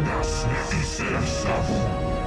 нас не сердцем.